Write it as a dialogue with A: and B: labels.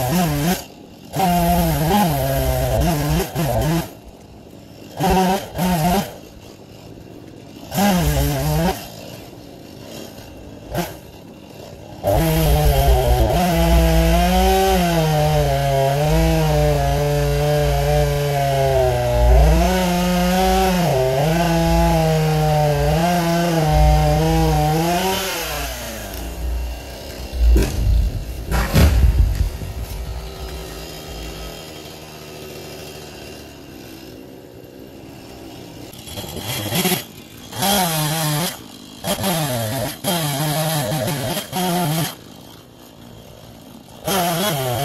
A: Ah Ah!